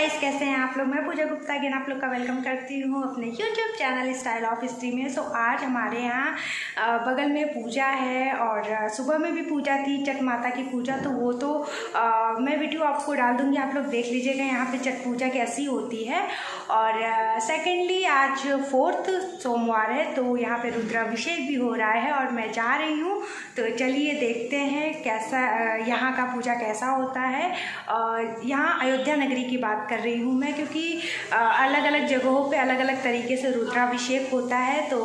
Guys कैसे हैं आप लोग? मैं पूजा गुप्ता अगेन आप लोग का वेलकम करती हूँ अपने YouTube channel style of history में। सो आज हमारे यहाँ बगल में पूजा है और सुबह में भी पूजा थी चट माता की पूजा। तो वो तो आ, मैं वीडियो आपको डाल दूँगी आप लोग देख लीजिएगा यहाँ पे चट पूजा कैसी होती है। और सेकेंडली आज फोर्थ सोमवार है तो यहाँ पर रुद्राभिषेक भी हो रहा है और मैं जा रही हूँ। तो चलिए देखते हैं कैसा यहाँ का पूजा कैसा होता है। और यहाँ अयोध्या नगरी की बात कर रही हूँ मैं, क्योंकि अलग अलग जगहों पे अलग अलग तरीके से रुद्राभिषेक होता है तो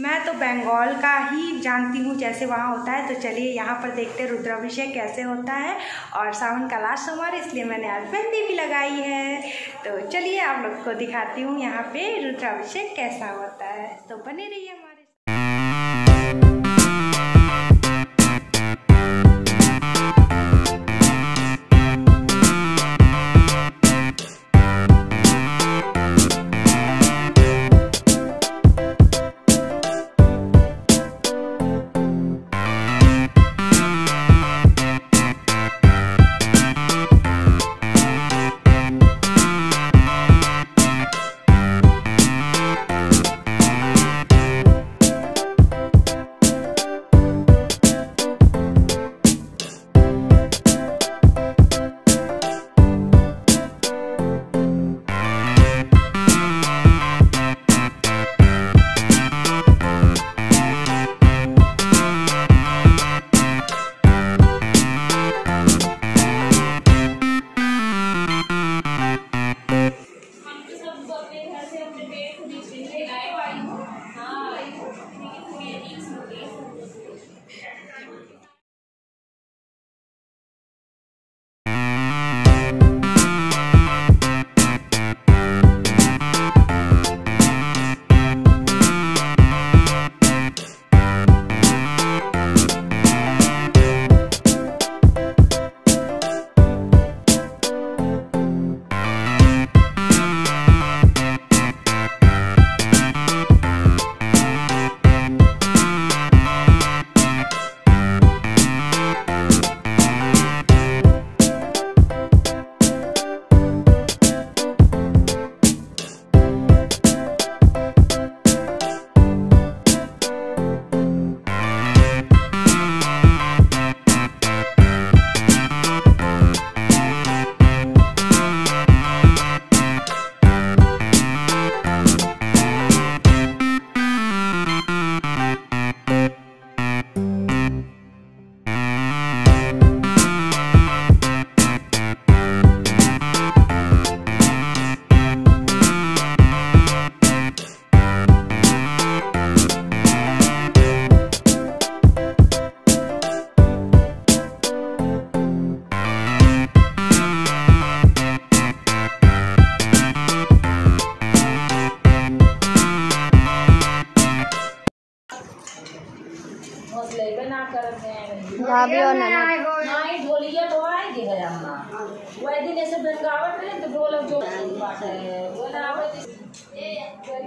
मैं तो बंगाल का ही जानती हूँ जैसे वहाँ होता है। तो चलिए यहाँ पर देखते हैं रुद्राभिषेक कैसे होता है और सावन का लास्ट सोमवार, इसलिए मैंने आज मेहंदी भी लगाई है। तो चलिए आप लोग को दिखाती हूँ यहाँ पे रुद्राभिषेक कैसा होता है। तो बने रहिए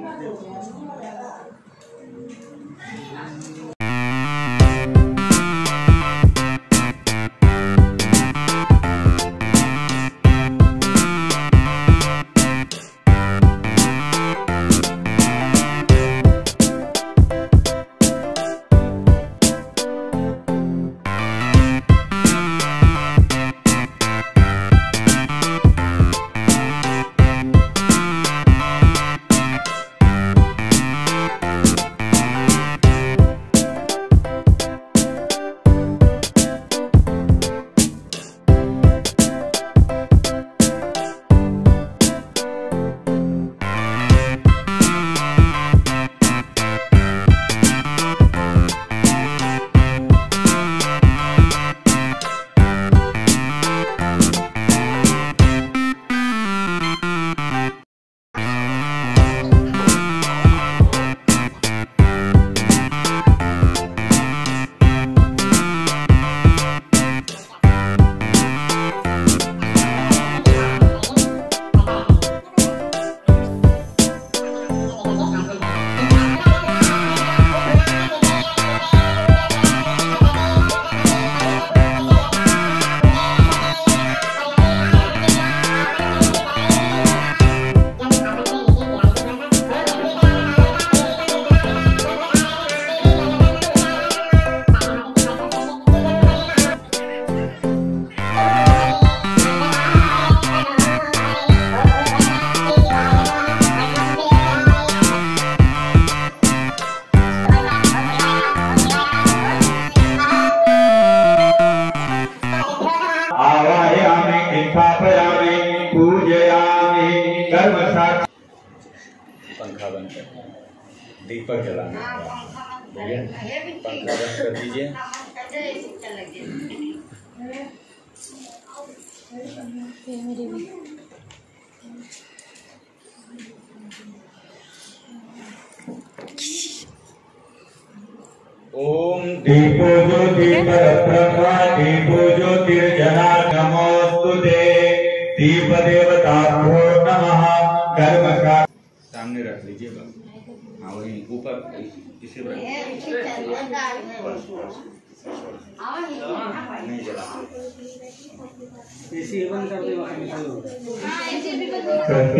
何が? पंखा बंद कर दीजिए। ओम दीपो ज्योति परब्रह्म दीपो ज्योतिर्जना नमोस्तु ते। दीप देवताभ्यो नमः। कर्म का सामने रख लीजिए बस हाँ वही ऊपर इसे रख नहीं जला।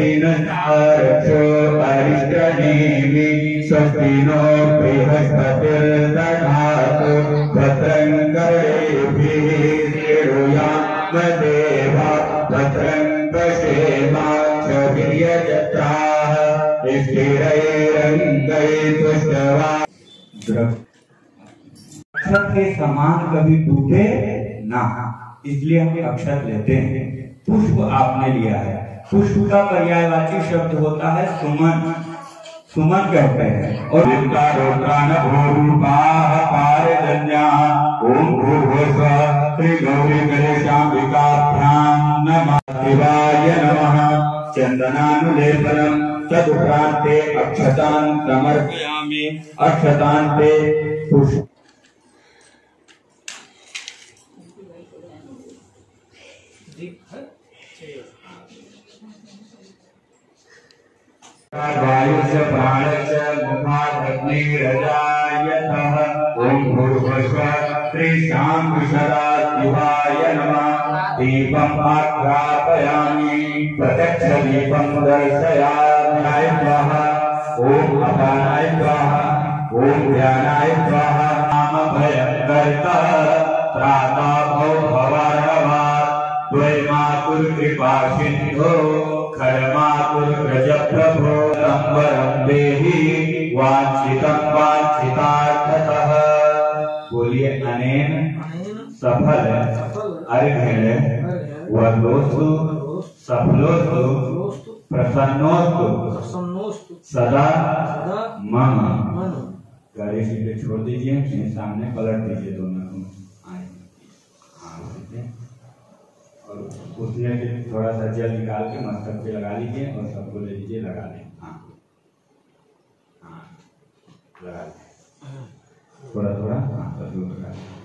स्वस्तिनश्चारक्षो अरिष्टनेमि स्वस्तिनो बृहस्पतिर्दधातु भद्रं कर्णेभिः अक्षर के समान कभी टूटे ना। इसलिए हम अक्षर लेते हैं। पुष्प आपने लिया है। पुष्प का पर्यायवाची शब्द होता है सुमन। सुमन कहते हैं। और जिनका रोत्रान भूरूपाः पारजन्याः। ओम भूर्भुवस्वः श्री गौरी गणेशाम्बिकाभ्यां नमः। शिवाय नमः चन्दनानुलेपनं तदुपरान्ते अक्षतां समर्पयामि अक्षतान्ते पुष्प वायुस्य प्राणस्य मुखाग्निरजायतः ॐ भूर्भुवस्वः श्रीशाङ्कुशदा शिवाय नमः दीपम् दर्शयाम्याय स्वाहा ॐ अपानाय स्वाहा ॐ ध्यानाय स्वाहा नाम भयङ्करतः त्राताभौ भवारवात् द्वैमातुर्कृपा सिन्धो खरमातुर्व्रजप्रभो तम्बरं देहि वाञ्छितं वाञ्छितार्थतः। बोलिए, अनेन सफल अर्घ्य वरदोस्तु सफलोस्तु, प्रसन्नोस्तु। सदा मम। गणेश जी पे छोड़ दीजिए मेरे सामने पलट दीजिए दोनों को। आए। हाँ और उसमें से थोड़ा सा जल निकाल के मस्तक पे लगा लीजिए और सबको ले लीजिए लगा लें। हाँ। हाँ लगा लें। थोड़ा थोड़ा। हाँ सब लोग लगा लें।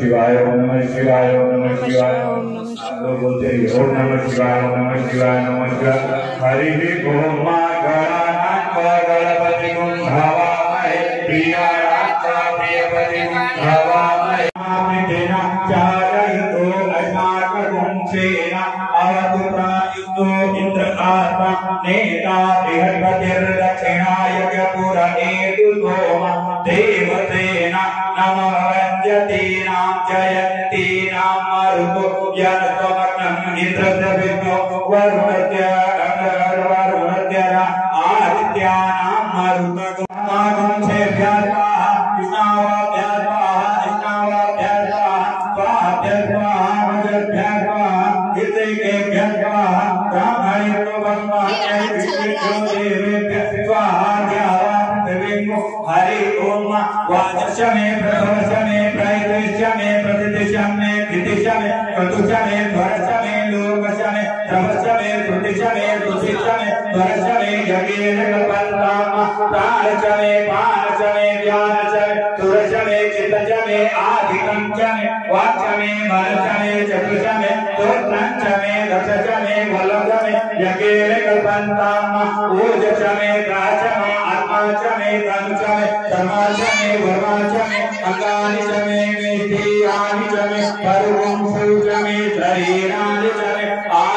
शिवाय ओम नमः शिवाय ओम नमः शिवाय लोग बोलते रहिए ओम नमः शिवाय ओम नमः शिवाय नमः शिवाय। हरि ओम मा गणानां गणपति भावामहे प्रियाणां प्रियपति भावामहे। आमितेन चारयितो अस्माकगुंसेन अवतु प्रायुक्तो इन्द्र आत्मा नेता बृहस्पतिर्दक्षिणाय पुरनेतु सोम देवतेन नमः। वन्द्यतीनां जयन्तीनां मरुतो यत्त्वमग्नम् इन्द्रस्य विष्णो वरुणस्य वरुणस्य चतुर्श में ध्वरश में लोकश में त्रवश में त्रुतिश में तुतिश में ध्वरश में यज्ञेन कल्पन्ताम प्राणश में पानश में ज्ञानश में तुरश में चित्तश में आधिकं च में वाच में मनश में चतुर्श में तोत्रंच में दशश में वलश में यज्ञेन कल्पन्ताम ऊर्जश में ग्राच में आत्मा च में तनुच में धर्मा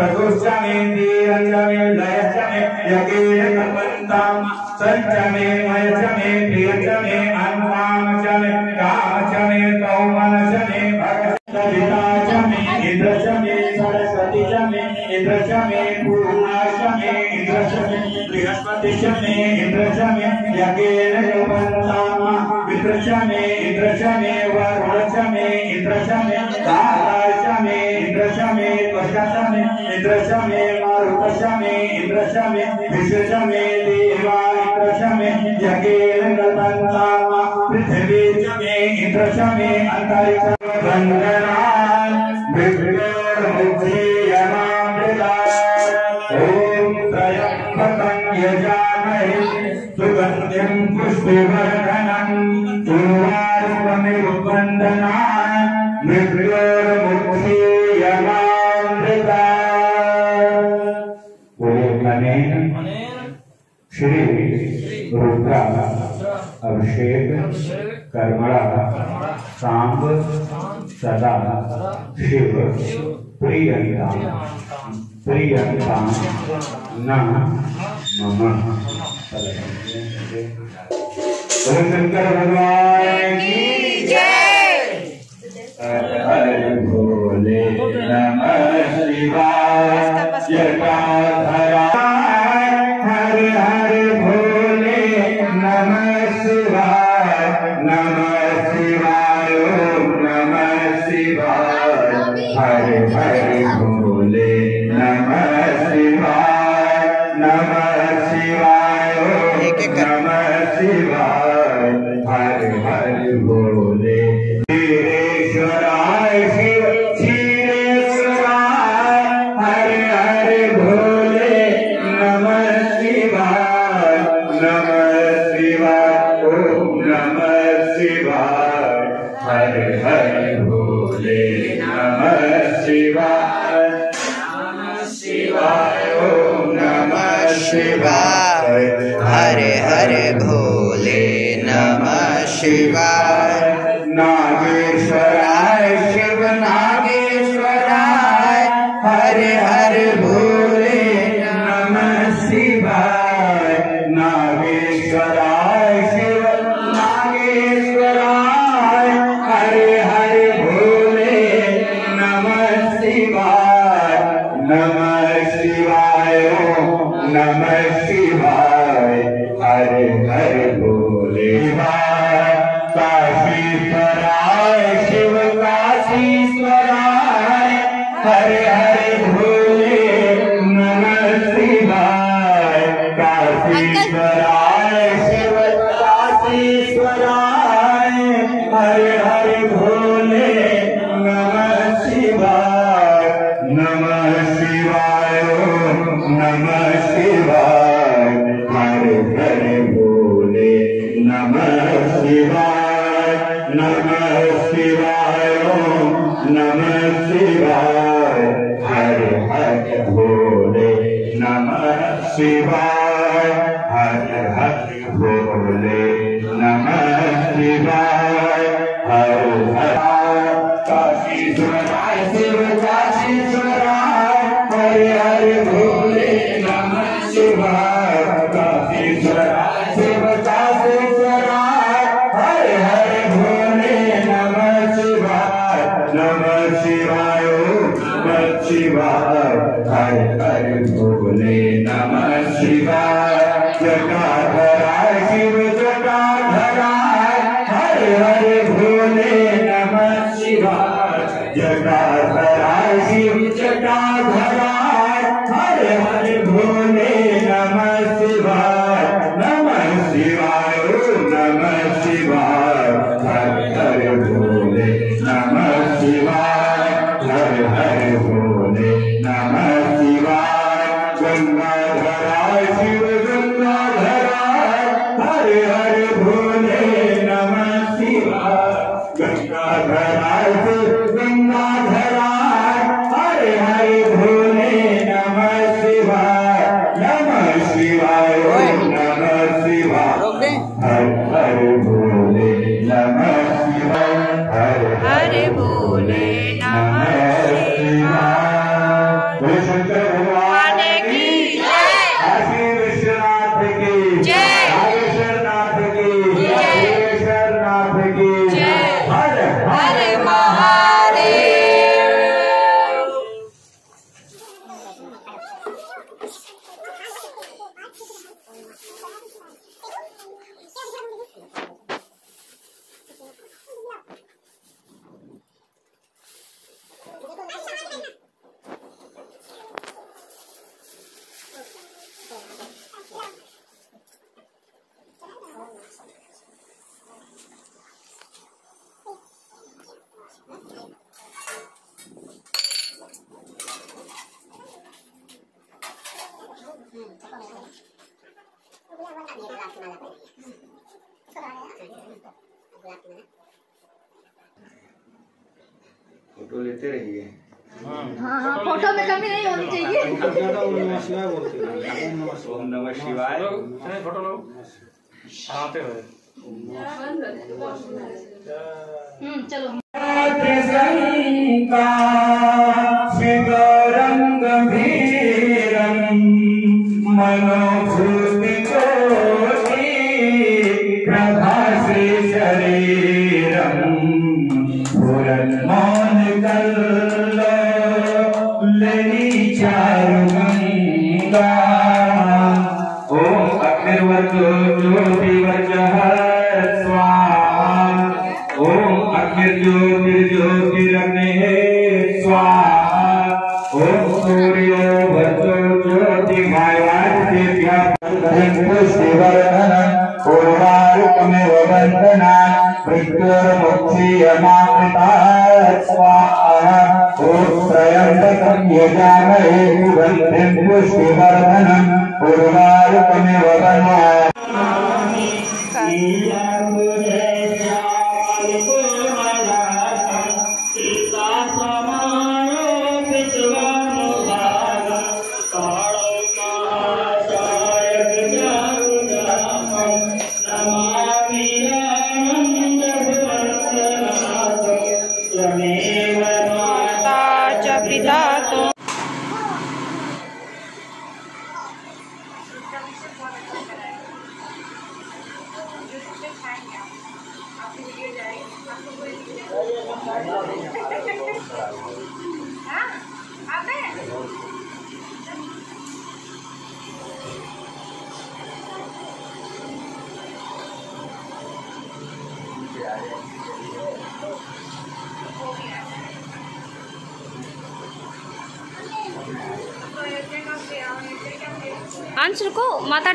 च में प्रदोष च में धीर च में यज्ञेन कल्पन्ताम संच में मय च में प्रिय च में अनुमान च में काम च में कौमन च में भक्त च में इंद्र च में सरस्वती च में इंद्र च में पूर्णा च में इंद्र च में बृहस्पति च में इंद्र च में यज्ञेन कल्पन्ताम मित्र च में इंद्र च में वरुण च में इंद्र च में च में च में च में च में देवा इंद्र च में यज्ञेन कल्पन्ताम पृथ्वी च में इंद्र च में अंतरिक्ष वन्दनान् विभ्योर्मुखी यमामृता ॐ त्रयम्बकं अभिषेक कर्मणा सांब सदा शिव प्रियंता प्रियंता न मम। शंकर भगवान की हर भोले नमः शिवाय। शिवाय हरे शिवायो भोले नमः शिवाय। areia. फ़ोटो लेते रहिए। हाँ। हाँ, हाँ, फ़ोटो में कमी नहीं होनी चाहिए। शिवाय फ़ोटो लो। आते हुए। हम्म, रंग भी रंग Hallelujah. आंसर को मत